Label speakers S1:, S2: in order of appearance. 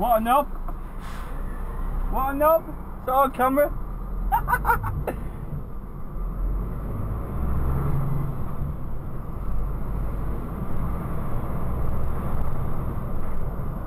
S1: What a knob! What a knob! It's on camera!